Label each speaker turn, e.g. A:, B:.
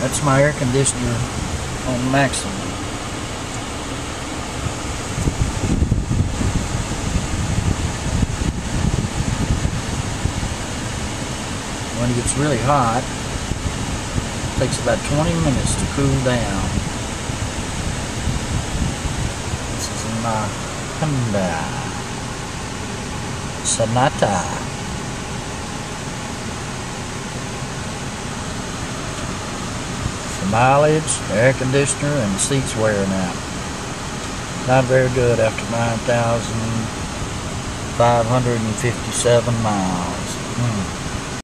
A: That's my air conditioner on maximum. When it gets really hot, it takes about 20 minutes to cool down. This is my Hyundai Sonata. Mileage, the air conditioner, and the seats wearing out. Not very good after 9,557 miles. Hmm.